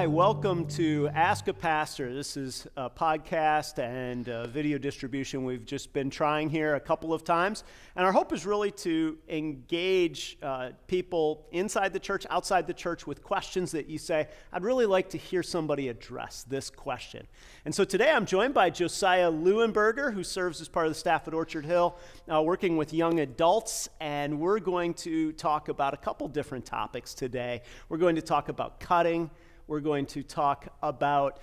Hi, welcome to Ask a Pastor. This is a podcast and a video distribution we've just been trying here a couple of times. And our hope is really to engage uh, people inside the church, outside the church, with questions that you say, I'd really like to hear somebody address this question. And so today I'm joined by Josiah Leuenberger, who serves as part of the staff at Orchard Hill, uh, working with young adults. And we're going to talk about a couple different topics today. We're going to talk about cutting. We're going to talk about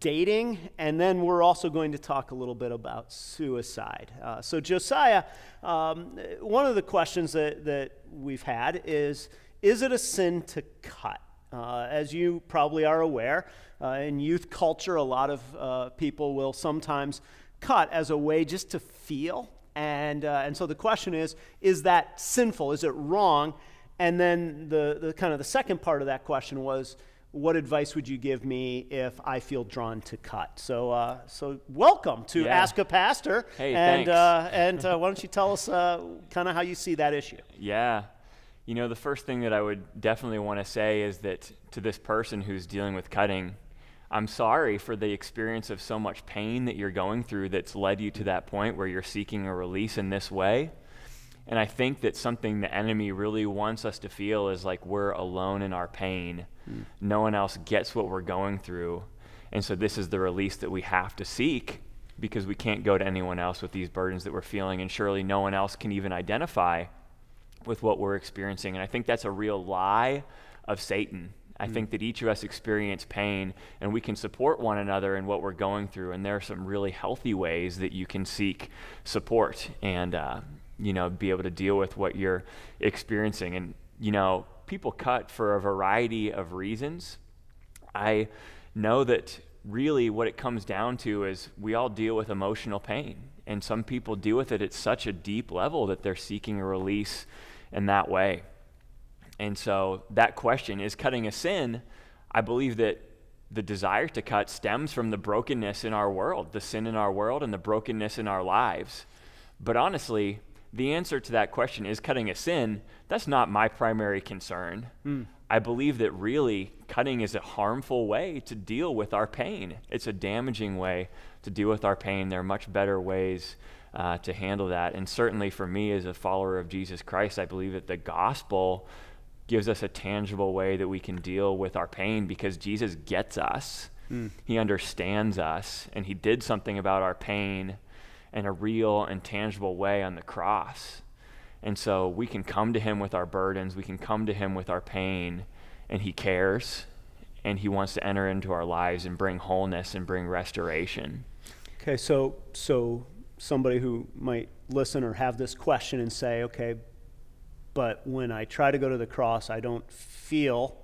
dating, and then we're also going to talk a little bit about suicide. Uh, so, Josiah, um, one of the questions that, that we've had is Is it a sin to cut? Uh, as you probably are aware, uh, in youth culture, a lot of uh, people will sometimes cut as a way just to feel. And, uh, and so the question is Is that sinful? Is it wrong? And then the, the kind of the second part of that question was what advice would you give me if I feel drawn to cut? So, uh, so welcome to Yeah. Ask a Pastor. Hey, and thanks. uh, and uh, why don't you tell us uh, kind of how you see that issue? Yeah. You know, the first thing that I would definitely want to say is that to this person who's dealing with cutting, I'm sorry for the experience of so much pain that you're going through that's led you to that point where you're seeking a release in this way. And I think that something the enemy really wants us to feel is like we're alone in our pain. No one else gets what we're going through. And so this is the release that we have to seek because we can't go to anyone else with these burdens that we're feeling. And surely no one else can even identify with what we're experiencing. And I think that's a real lie of Satan. I think that each of us experience pain and we can support one another in what we're going through. And there are some really healthy ways that you can seek support and, uh, you know, be able to deal with what you're experiencing. And, you know, people cut for a variety of reasons. I know that really what it comes down to is we all deal with emotional pain. And some people deal with it at such a deep level that they're seeking a release in that way. And so that question is cutting a sin. I believe that the desire to cut stems from the brokenness in our world, the sin in our world, and the brokenness in our lives. But honestly, the answer to that question is cutting a sin. That's not my primary concern. I believe that really cutting is a harmful way to deal with our pain. It's a damaging way to deal with our pain. There are much better ways uh, to handle that. And certainly for me, as a follower of Jesus Christ, I believe that the gospel gives us a tangible way that we can deal with our pain because Jesus gets us. He understands us, and He did something about our pain in a real and tangible way on the cross. And so we can come to Him with our burdens, we can come to Him with our pain, and He cares, and He wants to enter into our lives and bring wholeness and bring restoration. Okay, so so somebody who might listen or have this question and say, okay, but when I try to go to the cross, I don't feel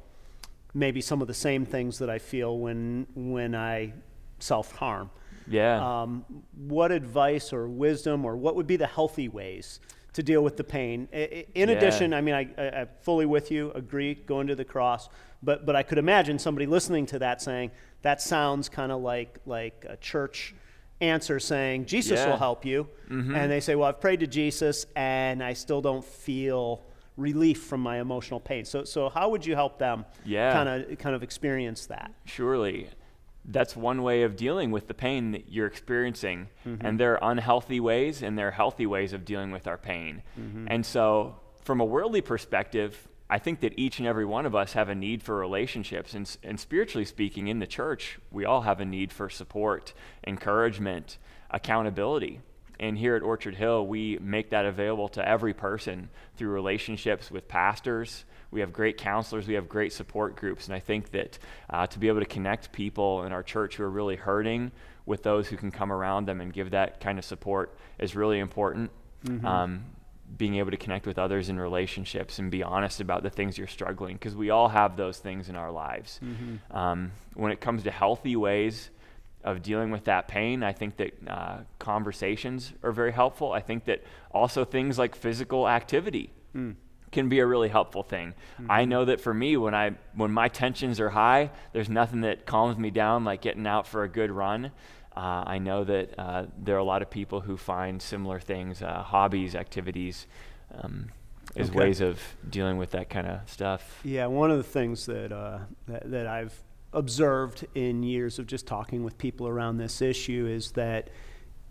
maybe some of the same things that I feel when when I self harm. Yeah. Um, what advice or wisdom or what would be the healthy ways to deal with the pain? In Yeah. addition, I mean, I, I, fully with you, agree, going to the cross, but, but I could imagine somebody listening to that saying, that sounds kind of like, like a church answer saying, Jesus Yeah. will help you. And they say, well, I've prayed to Jesus and I still don't feel relief from my emotional pain. So, so how would you help them Yeah. kind of, kind of experience that? Surely. That's one way of dealing with the pain that you're experiencing. Mm-hmm. And there are unhealthy ways and there are healthy ways of dealing with our pain. Mm-hmm. And so, from a worldly perspective, I think that each and every one of us have a need for relationships. And, and spiritually speaking, in the church, we all have a need for support, encouragement, accountability. And here at Orchard Hill, we make that available to every person through relationships with pastors. We have great counselors, we have great support groups. And I think that uh, to be able to connect people in our church who are really hurting with those who can come around them and give that kind of support is really important. Um, being able to connect with others in relationships and be honest about the things you're struggling because we all have those things in our lives. Um, when it comes to healthy ways of dealing with that pain, I think that uh, conversations are very helpful. I think that also things like physical activity can be a really helpful thing. I know that for me, when I when my tensions are high, there's nothing that calms me down like getting out for a good run. Uh, I know that uh, there are a lot of people who find similar things, uh, hobbies, activities, um, as Okay. ways of dealing with that kind of stuff. Yeah, one of the things that uh, that, that I've observed in years of just talking with people around this issue is that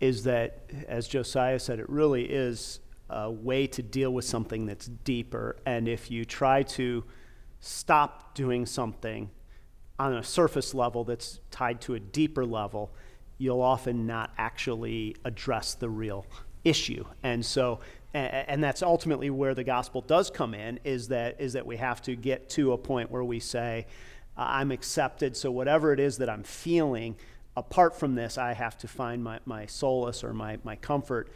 is that as Josiah said, it really is a way to deal with something that's deeper. And if you try to stop doing something on a surface level that's tied to a deeper level, you'll often not actually address the real issue. And so, and that's ultimately where the gospel does come in is that, is that we have to get to a point where we say, I'm accepted, so whatever it is that I'm feeling, apart from this, I have to find my, my solace or my, my comfort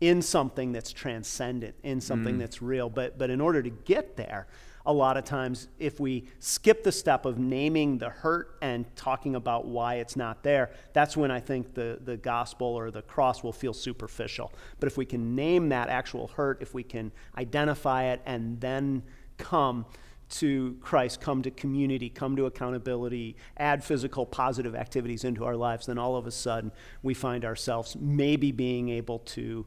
in something that's transcendent, in something mm. that's real. But, but in order to get there, a lot of times, if we skip the step of naming the hurt and talking about why it's not there, that's when I think the, the gospel or the cross will feel superficial. But if we can name that actual hurt, if we can identify it and then come to Christ, come to community, come to accountability, add physical positive activities into our lives, then all of a sudden we find ourselves maybe being able to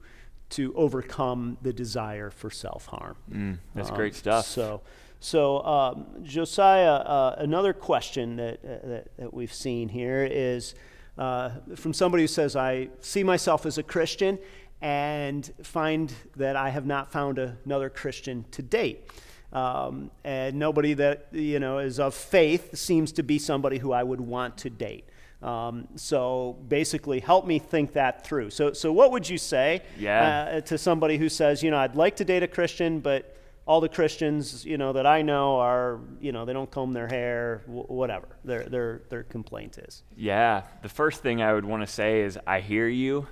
to overcome the desire for self harm. Mm, that's um, great stuff. So, so um, Josiah, uh, another question that, uh, that, that we've seen here is uh, from somebody who says, "I see myself as a Christian." And find that I have not found another Christian to date. Um, and nobody that you know is of faith seems to be somebody who I would want to date. Um, so basically, help me think that through. So, so what would you say yeah. uh, to somebody who says, you know, I'd like to date a Christian, but all the Christians, you know, that I know are, you know, they don't comb their hair, w- whatever their their their complaint is. Yeah, the first thing I would want to say is I hear you,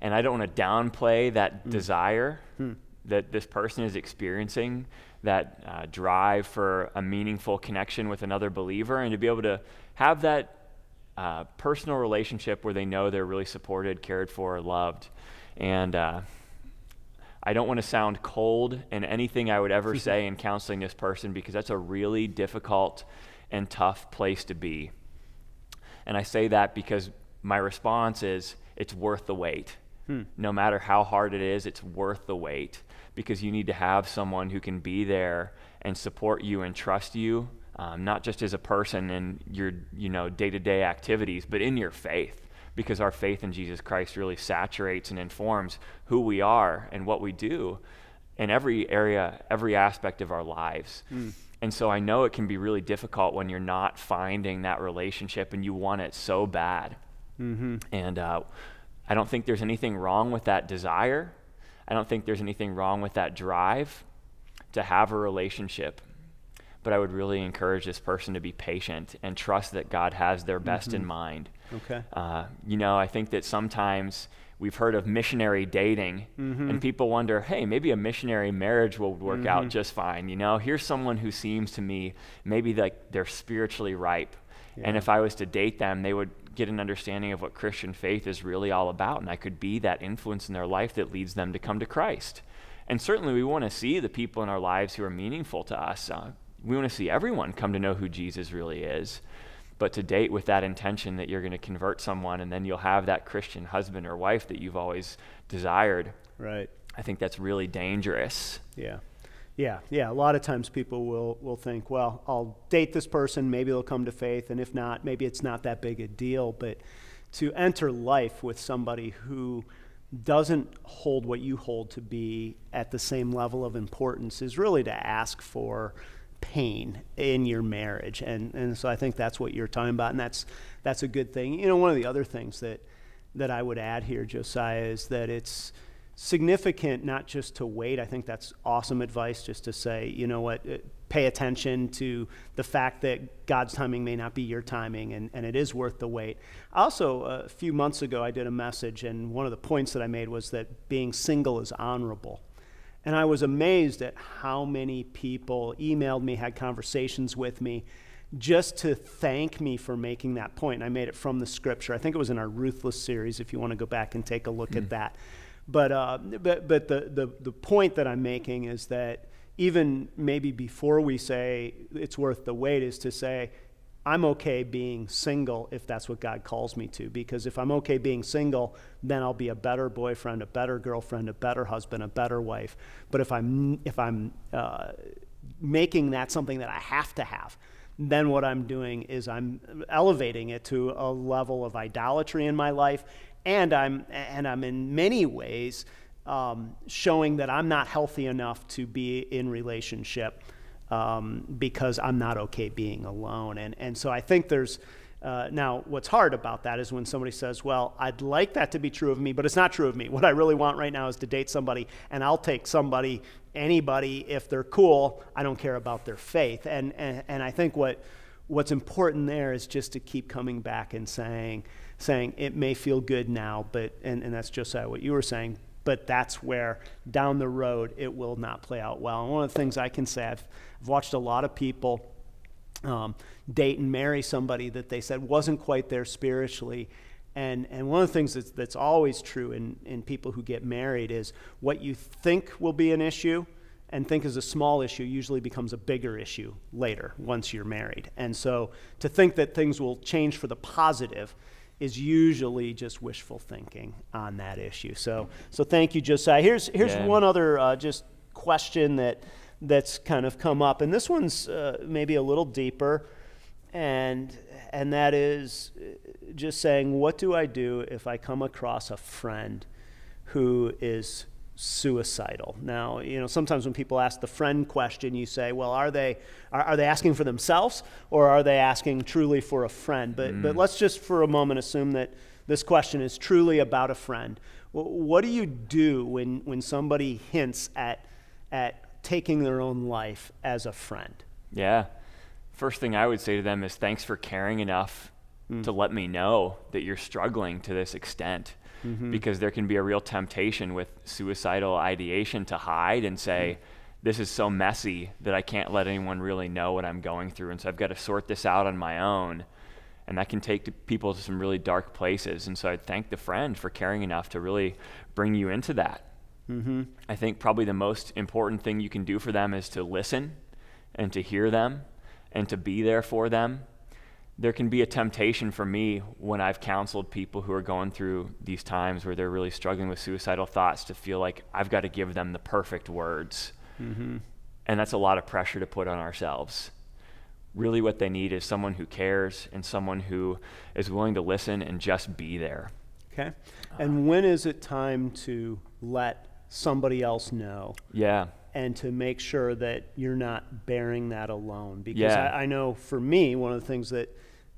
and I don't want to downplay that mm. desire hmm. that this person is experiencing, that uh, drive for a meaningful connection with another believer, and to be able to have that uh, personal relationship where they know they're really supported, cared for, loved. And uh, I don't want to sound cold in anything I would ever say in counseling this person because that's a really difficult and tough place to be. And I say that because my response is it's worth the wait. Hmm. No matter how hard it is, it's worth the wait because you need to have someone who can be there and support you and trust you um, not just as a person in your you know day-to-day activities, but in your faith, because our faith in Jesus Christ really saturates and informs who we are and what we do in every area, every aspect of our lives. Mm. And so I know it can be really difficult when you're not finding that relationship and you want it so bad. Mm-hmm. And uh, I don't think there's anything wrong with that desire. I don't think there's anything wrong with that drive to have a relationship but I would really encourage this person to be patient and trust that God has their best mm-hmm. in mind. Okay. Uh, you know, I think that sometimes we've heard of missionary dating, mm-hmm. and people wonder, hey, maybe a missionary marriage will work mm-hmm. out just fine. You know, here's someone who seems to me maybe like they're spiritually ripe. Yeah. And if I was to date them, they would get an understanding of what Christian faith is really all about, and I could be that influence in their life that leads them to come to Christ. And certainly, we want to see the people in our lives who are meaningful to us. Uh, we want to see everyone come to know who Jesus really is. But to date with that intention that you're going to convert someone and then you'll have that Christian husband or wife that you've always desired. Right. I think that's really dangerous. Yeah. Yeah, yeah. A lot of times people will, will think, well, I'll date this person, maybe they'll come to faith, and if not, maybe it's not that big a deal. But to enter life with somebody who doesn't hold what you hold to be at the same level of importance is really to ask for pain in your marriage. And, and so I think that's what you're talking about, and that's, that's a good thing. You know, one of the other things that, that I would add here, Josiah, is that it's significant not just to wait. I think that's awesome advice just to say, you know what, uh, pay attention to the fact that God's timing may not be your timing, and, and it is worth the wait. Also, a few months ago, I did a message, and one of the points that I made was that being single is honorable. And I was amazed at how many people emailed me, had conversations with me, just to thank me for making that point. And I made it from the scripture. I think it was in our Ruthless series, if you want to go back and take a look mm. at that. But, uh, but, but the, the, the point that I'm making is that even maybe before we say it's worth the wait, is to say, I'm okay being single if that's what God calls me to. Because if I'm okay being single, then I'll be a better boyfriend, a better girlfriend, a better husband, a better wife. But if I'm if I'm uh, making that something that I have to have, then what I'm doing is I'm elevating it to a level of idolatry in my life, and I'm and I'm in many ways um, showing that I'm not healthy enough to be in relationship um, because I'm not okay being alone. And and so I think there's uh, now, what's hard about that is when somebody says, Well, I'd like that to be true of me, but it's not true of me. What I really want right now is to date somebody, and I'll take somebody, anybody, if they're cool. I don't care about their faith. And, and, and I think what, what's important there is just to keep coming back and saying, saying it may feel good now, but, and, and that's just what you were saying, but that's where down the road it will not play out well. And one of the things I can say, I've, I've watched a lot of people um, date and marry somebody that they said wasn't quite there spiritually. And, and one of the things that's, that's always true in, in people who get married is what you think will be an issue and think is a small issue usually becomes a bigger issue later once you're married. And so to think that things will change for the positive is usually just wishful thinking on that issue. So, so thank you, Josiah. Here's, here's yeah. one other uh, just question that that's kind of come up. And this one's uh, maybe a little deeper, and, and that is uh, just saying, what do I do if I come across a friend who is suicidal. Now, you know, sometimes when people ask the friend question, you say, well, are they, are, are they asking for themselves or are they asking truly for a friend? But, mm. but let's just for a moment assume that this question is truly about a friend. What do you do when, when somebody hints at, at taking their own life as a friend? Yeah. First thing I would say to them is thanks for caring enough mm. to let me know that you're struggling to this extent. Mm-hmm. Because there can be a real temptation with suicidal ideation to hide and say, mm. This is so messy that I can't let anyone really know what I'm going through. And so I've got to sort this out on my own. And that can take people to some really dark places. And so I'd thank the friend for caring enough to really bring you into that. Mm-hmm. I think probably the most important thing you can do for them is to listen and to hear them and to be there for them. There can be a temptation for me when I've counseled people who are going through these times where they're really struggling with suicidal thoughts to feel like I've got to give them the perfect words. Mm-hmm. And that's a lot of pressure to put on ourselves. Really, what they need is someone who cares and someone who is willing to listen and just be there. Okay. And when is it time to let somebody else know. Yeah. And to make sure that you're not bearing that alone. Because yeah. I, I know for me, one of the things that,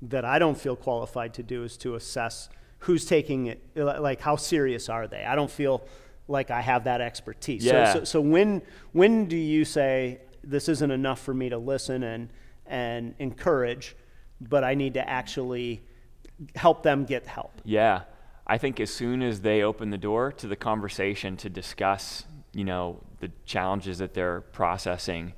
that I don't feel qualified to do is to assess who's taking it, like how serious are they? I don't feel like I have that expertise. Yeah. So, so, so when, when do you say, this isn't enough for me to listen and, and encourage, but I need to actually help them get help? Yeah. I think as soon as they open the door to the conversation to discuss, you know, the challenges that they're processing,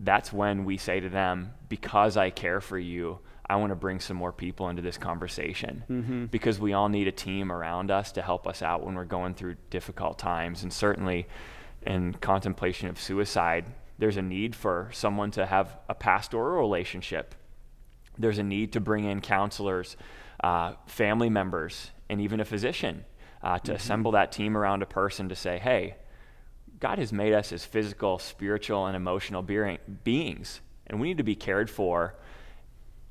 that's when we say to them, because I care for you, I want to bring some more people into this conversation mm-hmm. because we all need a team around us to help us out when we're going through difficult times. And certainly in contemplation of suicide, there's a need for someone to have a pastoral relationship. There's a need to bring in counselors, uh, family members, and even a physician uh, to mm-hmm. assemble that team around a person to say, hey, God has made us as physical, spiritual, and emotional be- beings, and we need to be cared for,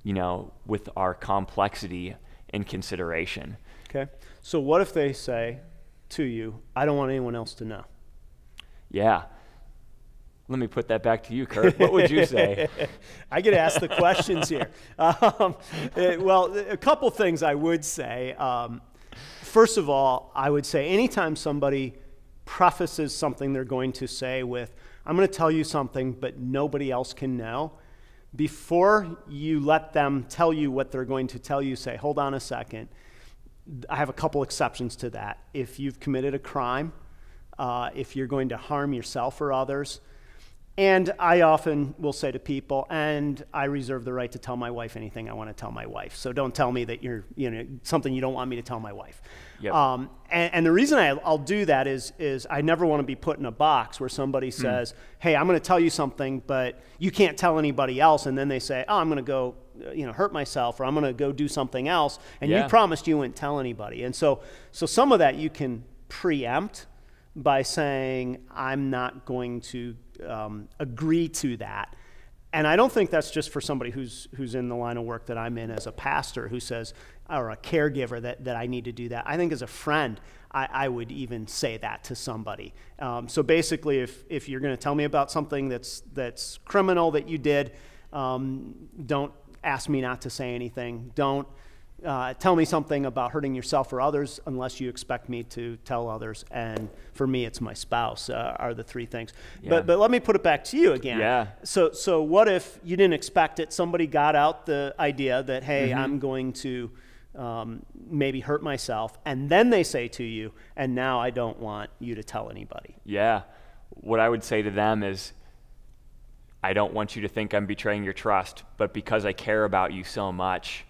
you know, with our complexity in consideration. Okay. So, what if they say to you, I don't want anyone else to know? Yeah. Let me put that back to you, Kurt. What would you say? I get asked the questions here. Um, it, well, a couple things I would say. Um, first of all, I would say anytime somebody prefaces something they're going to say with, I'm going to tell you something, but nobody else can know, before you let them tell you what they're going to tell you, say, hold on a second. I have a couple exceptions to that. If you've committed a crime, uh, if you're going to harm yourself or others, and I often will say to people, and I reserve the right to tell my wife anything I want to tell my wife. So don't tell me that you're, you know, something you don't want me to tell my wife. Yep. Um, and, and, the reason I, will do that is, is I never want to be put in a box where somebody hmm. says, mm. hey, I'm going to tell you something, but you can't tell anybody else. And then they say, oh, I'm going to go, you know, hurt myself, or I'm going to go do something else. And yeah. you promised you wouldn't tell anybody. And so, so some of that you can preempt by saying, I'm not going to um, agree to that. and I don't think that's just for somebody who's who's in the line of work that I'm in as a pastor who says or a caregiver that, that I need to do that. I think as a friend, I, I would even say that to somebody. Um, so basically, if, if you're going to tell me about something that's, that's criminal that you did, um, don't ask me not to say anything. Don't uh, tell me something about hurting yourself or others unless you expect me to tell others. And for me, it's my spouse uh, are the three things. Yeah. But, but let me put it back to you again. Yeah. So, so what if you didn't expect it? Somebody got out the idea that, hey, mm-hmm. I'm going to um, maybe hurt myself, and then they say to you, and now I don't want you to tell anybody. Yeah. What I would say to them is, I don't want you to think I'm betraying your trust, but because I care about you so much,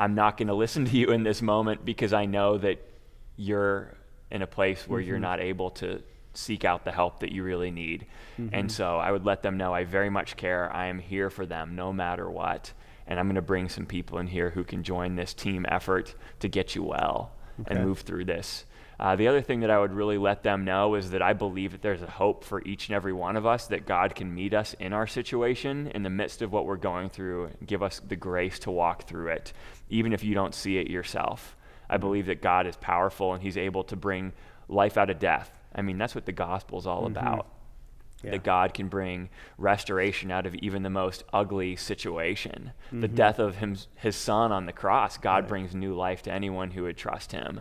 I'm not going to listen to you in this moment because I know that you're in a place where mm-hmm. you're not able to seek out the help that you really need. Mm-hmm. And so I would let them know I very much care. I am here for them no matter what and I'm going to bring some people in here who can join this team effort to get you well okay. and move through this. Uh, the other thing that I would really let them know is that I believe that there's a hope for each and every one of us that God can meet us in our situation in the midst of what we're going through and give us the grace to walk through it, even if you don't see it yourself. I believe that God is powerful and He's able to bring life out of death. I mean, that's what the gospel is all mm-hmm. about yeah. that God can bring restoration out of even the most ugly situation. Mm-hmm. The death of him, his son on the cross, God right. brings new life to anyone who would trust him.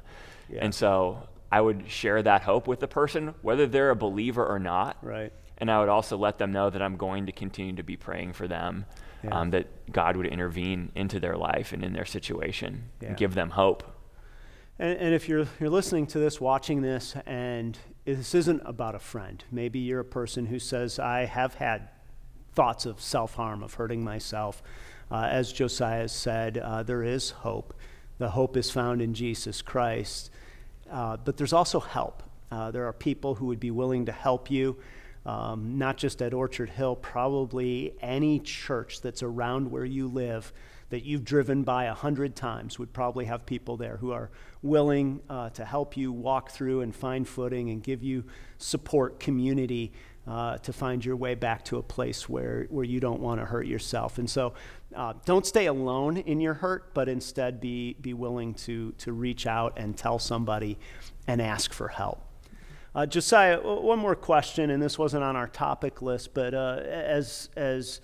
Yeah. And so I would share that hope with the person, whether they're a believer or not. Right. And I would also let them know that I'm going to continue to be praying for them, yeah. um, that God would intervene into their life and in their situation and give them hope. And, and if you're, you're listening to this, watching this, and this isn't about a friend, maybe you're a person who says, I have had thoughts of self harm, of hurting myself. Uh, as Josiah said, uh, there is hope. The hope is found in Jesus Christ. Uh, but there's also help. Uh, there are people who would be willing to help you, um, not just at Orchard Hill, probably any church that's around where you live that you've driven by a hundred times would probably have people there who are willing uh, to help you walk through and find footing and give you support community uh, to find your way back to a place where, where you don't want to hurt yourself. And so uh, don't stay alone in your hurt, but instead be, be willing to, to reach out and tell somebody and ask for help. Uh, Josiah, one more question, and this wasn't on our topic list, but uh, as, as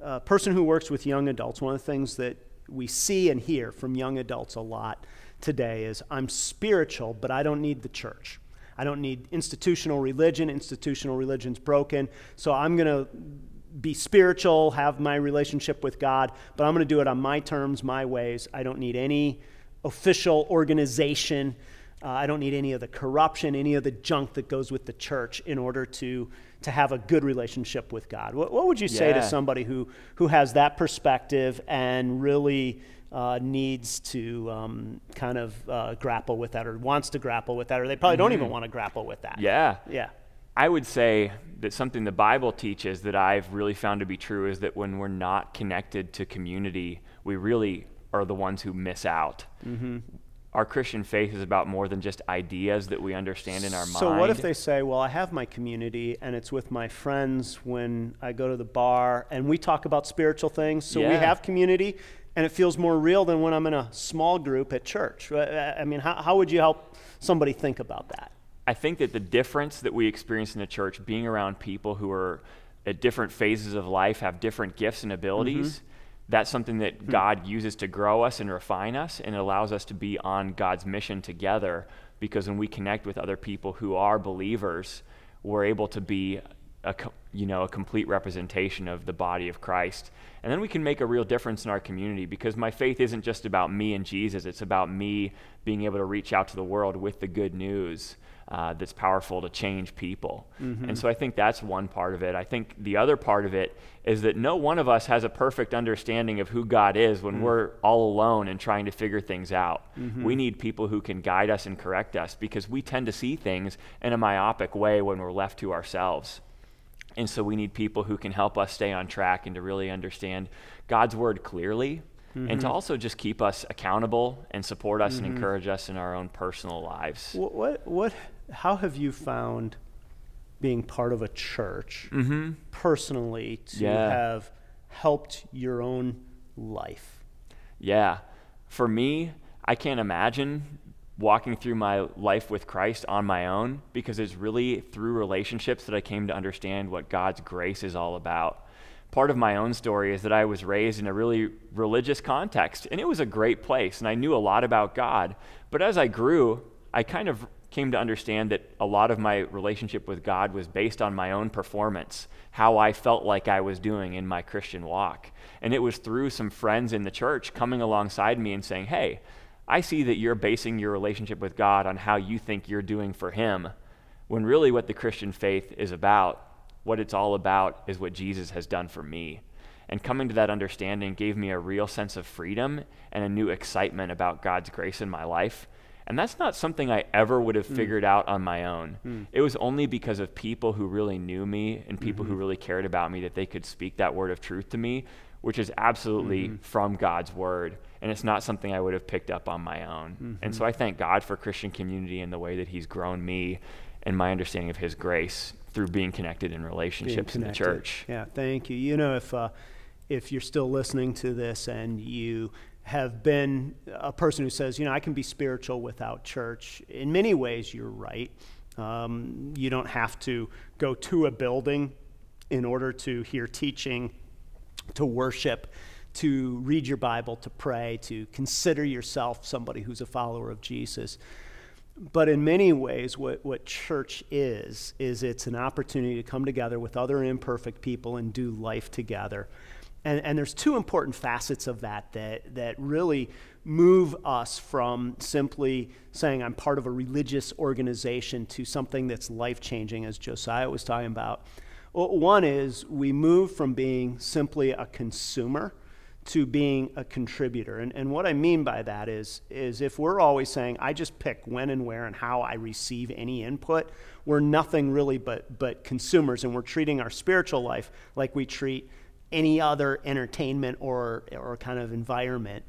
a person who works with young adults, one of the things that we see and hear from young adults a lot today is I'm spiritual, but I don't need the church. I don't need institutional religion. Institutional religion's broken. So I'm going to be spiritual, have my relationship with God, but I'm going to do it on my terms, my ways. I don't need any official organization. Uh, I don't need any of the corruption, any of the junk that goes with the church in order to to have a good relationship with God. What, what would you say yeah. to somebody who, who has that perspective and really uh, needs to um, kind of uh, grapple with that or wants to grapple with that, or they probably mm-hmm. don't even want to grapple with that? Yeah. Yeah. I would say that something the Bible teaches that I've really found to be true is that when we're not connected to community, we really are the ones who miss out. Mm-hmm our Christian faith is about more than just ideas that we understand in our so mind. So, what if they say, Well, I have my community and it's with my friends when I go to the bar and we talk about spiritual things? So, yeah. we have community and it feels more real than when I'm in a small group at church. I mean, how, how would you help somebody think about that? I think that the difference that we experience in the church, being around people who are at different phases of life, have different gifts and abilities. Mm-hmm that's something that hmm. God uses to grow us and refine us, and it allows us to be on God's mission together. Because when we connect with other people who are believers, we're able to be a, you know, a complete representation of the body of Christ. And then we can make a real difference in our community because my faith isn't just about me and Jesus, it's about me being able to reach out to the world with the good news uh, that's powerful to change people. Mm-hmm. And so I think that's one part of it. I think the other part of it is that no one of us has a perfect understanding of who God is when mm-hmm. we're all alone and trying to figure things out. Mm-hmm. We need people who can guide us and correct us because we tend to see things in a myopic way when we're left to ourselves. And so we need people who can help us stay on track and to really understand God's word clearly Mm-hmm. and to mm-hmm. also just keep us accountable and support us mm-hmm. and encourage us in our own personal lives. What, what, what how have you found being part of a church mm-hmm. personally to yeah. have helped your own life? Yeah. For me, I can't imagine walking through my life with Christ on my own because it's really through relationships that I came to understand what God's grace is all about. Part of my own story is that I was raised in a really religious context, and it was a great place, and I knew a lot about God. But as I grew, I kind of came to understand that a lot of my relationship with God was based on my own performance, how I felt like I was doing in my Christian walk. And it was through some friends in the church coming alongside me and saying, Hey, I see that you're basing your relationship with God on how you think you're doing for Him, when really what the Christian faith is about, what it's all about, is what Jesus has done for me. And coming to that understanding gave me a real sense of freedom and a new excitement about God's grace in my life. And that's not something I ever would have mm. figured out on my own. Mm. It was only because of people who really knew me and people mm-hmm. who really cared about me that they could speak that word of truth to me, which is absolutely mm-hmm. from God's word and it's not something I would have picked up on my own. Mm-hmm. And so I thank God for Christian community and the way that He's grown me and my understanding of His grace through being connected in relationships in the church. Yeah, thank you. You know, if uh, if you're still listening to this and you have been a person who says, you know, I can be spiritual without church. In many ways, you're right. Um, you don't have to go to a building in order to hear teaching, to worship to read your Bible, to pray, to consider yourself somebody who's a follower of Jesus. But in many ways, what, what church is, is it's an opportunity to come together with other imperfect people and do life together. And, and there's two important facets of that, that that really move us from simply saying I'm part of a religious organization to something that's life changing, as Josiah was talking about. Well, one is we move from being simply a consumer to being a contributor. And, and what I mean by that is, is if we're always saying, I just pick when and where and how I receive any input, we're nothing really but, but consumers, and we're treating our spiritual life like we treat any other entertainment or, or kind of environment.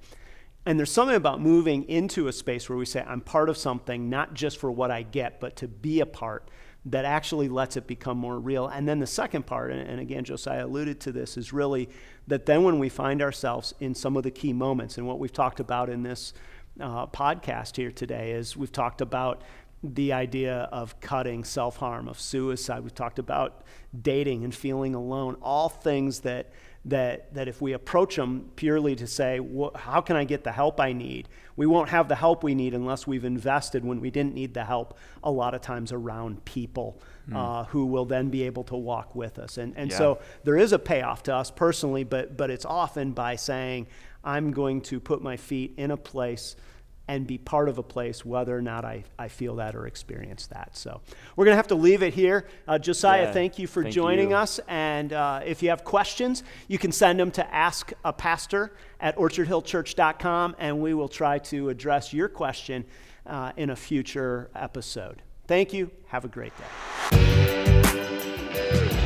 And there's something about moving into a space where we say, I'm part of something, not just for what I get, but to be a part that actually lets it become more real. And then the second part, and, again, Josiah alluded to this, is really that then when we find ourselves in some of the key moments, and what we've talked about in this uh, podcast here today is we've talked about the idea of cutting, self harm, of suicide. We've talked about dating and feeling alone, all things that that, that if we approach them purely to say, how can I get the help I need? We won't have the help we need unless we've invested when we didn't need the help a lot of times around people mm. uh, who will then be able to walk with us. And, and yeah. so there is a payoff to us personally, but, but it's often by saying, I'm going to put my feet in a place and be part of a place, whether or not I, I feel that or experience that. So we're going to have to leave it here. Uh, Josiah, yeah, thank you for thank joining you. us. And uh, if you have questions, you can send them to ask a pastor at orchardhillchurch.com, and we will try to address your question uh, in a future episode. Thank you. Have a great day.